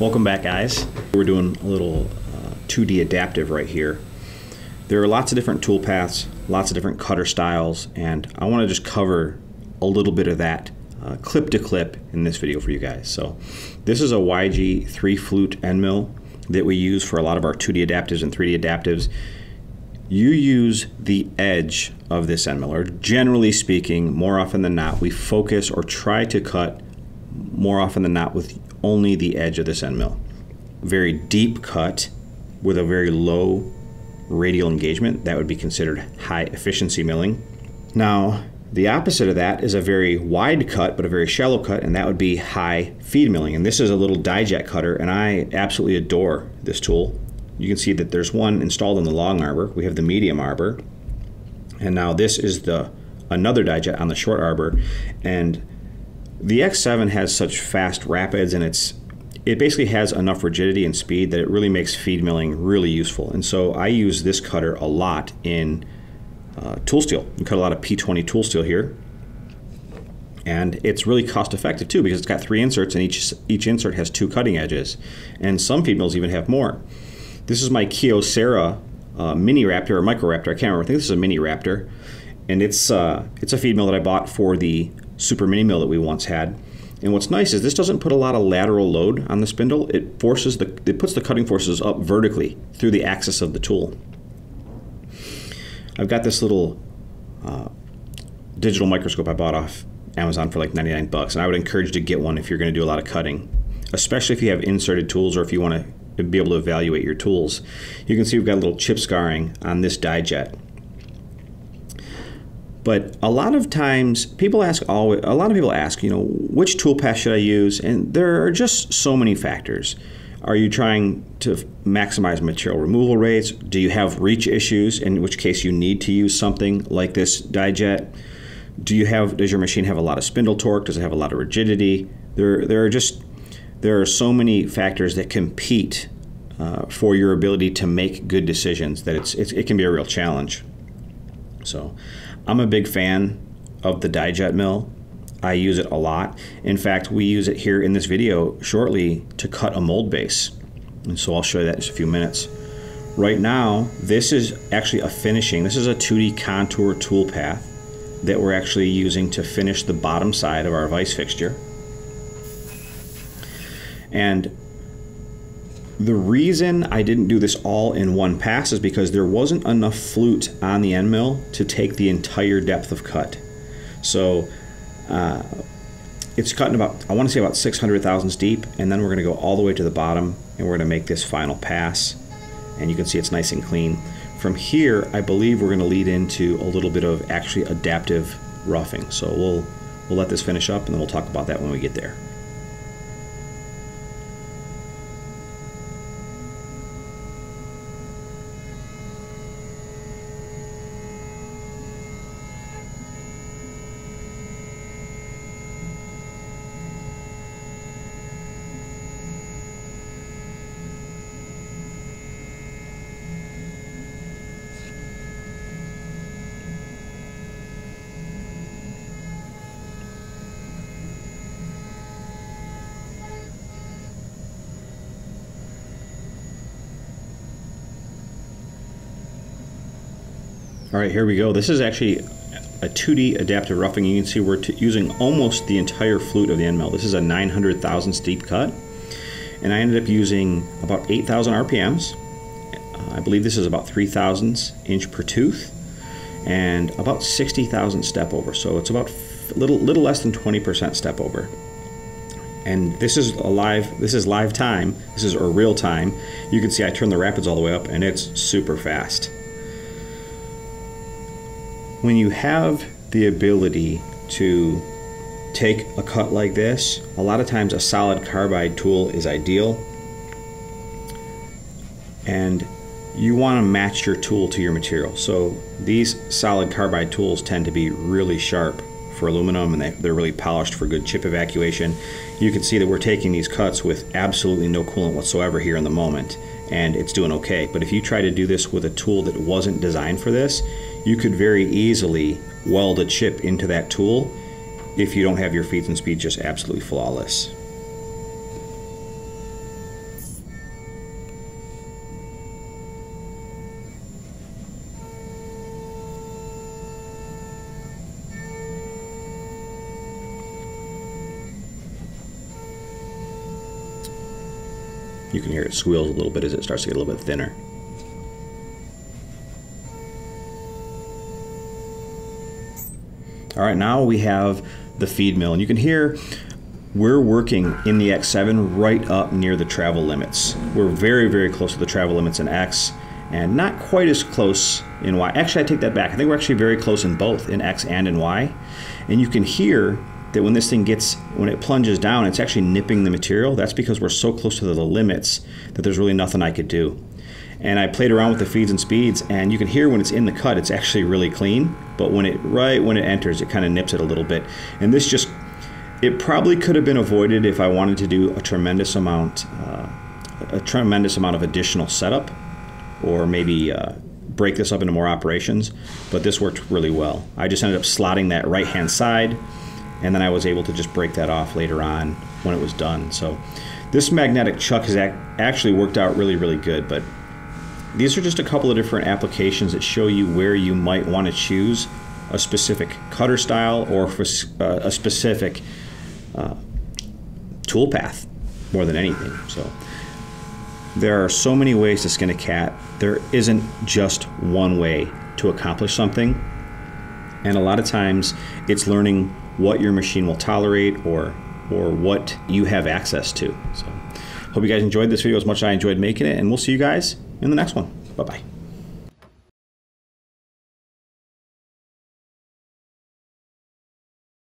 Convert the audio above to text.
Welcome back, guys. We're doing a little uh, 2D adaptive right here. There are lots of different tool paths, lots of different cutter styles, and I want to just cover a little bit of that uh, clip to clip in this video for you guys. So this is a YG 3 flute end mill that we use for a lot of our 2D adaptives and 3D adaptives. You use the edge of this end mill, or generally speaking, more often than not, we focus or try to cut more often than not with only the edge of this end mill. Very deep cut with a very low radial engagement, that would be considered high efficiency milling. Now, the opposite of that is a very wide cut, but a very shallow cut, and that would be high feed milling. And this is a little Dijet cutter, and I absolutely adore this tool. You can see that there's one installed in the long arbor. We have the medium arbor, and now this is the another Dijet on the short arbor, and the X7 has such fast rapids and it's it basically has enough rigidity and speed that it really makes feed milling really useful. And so I use this cutter a lot in uh, tool steel. We cut a lot of P20 tool steel here. And it's really cost effective too because it's got three inserts and each, each insert has two cutting edges. And some feed mills even have more. This is my Kyocera uh, Mini Raptor or Micro Raptor. I can't remember. I think this is a Mini Raptor. And it's, uh, it's a feed mill that I bought for the super mini mill that we once had. And what's nice is this doesn't put a lot of lateral load on the spindle. It forces the it puts the cutting forces up vertically through the axis of the tool. I've got this little uh, digital microscope I bought off Amazon for like 99 bucks, and I would encourage you to get one if you're going to do a lot of cutting, especially if you have inserted tools or if you want to be able to evaluate your tools. You can see we've got a little chip scarring on this Dijet. But a lot of times, people ask always, a lot of people ask, you know, which toolpath should I use? And there are just so many factors. Are you trying to maximize material removal rates? Do you have reach issues, in which case you need to use something like this Dijet? Do you have, does your machine have a lot of spindle torque? Does it have a lot of rigidity? There, there are just, there are so many factors that compete uh, for your ability to make good decisions that it's, it's, it can be a real challenge. So I'm a big fan of the Dijet mill. I use it a lot. In fact, we use it here in this video shortly to cut a mold base. And so I'll show you that in just a few minutes. Right now, this is actually a finishing. This is a 2D contour tool path that we're actually using to finish the bottom side of our vise fixture. And the reason I didn't do this all in one pass is because there wasn't enough flute on the end mill to take the entire depth of cut. So uh, it's cutting about, I want to say about 600 thousandths deep, and then we're going to go all the way to the bottom, and we're going to make this final pass. And you can see it's nice and clean. From here, I believe we're going to lead into a little bit of actually adaptive roughing. So we'll, we'll let this finish up, and then we'll talk about that when we get there. All right, here we go. This is actually a 2D adaptive roughing. You can see we're using almost the entire flute of the end mill. This is a 900 thousandths deep cut. And I ended up using about 8,000 RPMs. Uh, I believe this is about 3 thousandths inch per tooth and about 60,000 step over. So it's about a little, little less than 20% step over. And this is a live, this is live time. This is a real time. You can see I turn the rapids all the way up and it's super fast when you have the ability to take a cut like this, a lot of times a solid carbide tool is ideal. And you want to match your tool to your material. So these solid carbide tools tend to be really sharp for aluminum and they're really polished for good chip evacuation. You can see that we're taking these cuts with absolutely no coolant whatsoever here in the moment and it's doing okay. But if you try to do this with a tool that wasn't designed for this, you could very easily weld a chip into that tool if you don't have your feet and speed just absolutely flawless. You can hear it squeals a little bit as it starts to get a little bit thinner. All right, now we have the feed mill, and you can hear we're working in the X7 right up near the travel limits. We're very, very close to the travel limits in X and not quite as close in Y. Actually, I take that back. I think we're actually very close in both, in X and in Y. And you can hear that when this thing gets, when it plunges down, it's actually nipping the material. That's because we're so close to the limits that there's really nothing I could do. And I played around with the feeds and speeds, and you can hear when it's in the cut, it's actually really clean. But when it, right when it enters, it kind of nips it a little bit. And this just, it probably could have been avoided if I wanted to do a tremendous amount, uh, a tremendous amount of additional setup or maybe uh, break this up into more operations, but this worked really well. I just ended up slotting that right hand side, and then I was able to just break that off later on when it was done. So this magnetic chuck has ac actually worked out really, really good, but these are just a couple of different applications that show you where you might want to choose a specific cutter style or for, uh, a specific uh, tool path more than anything. So there are so many ways to skin a cat. There isn't just one way to accomplish something. And a lot of times it's learning what your machine will tolerate or or what you have access to. So hope you guys enjoyed this video as much as I enjoyed making it and we'll see you guys in the next one. Bye-bye.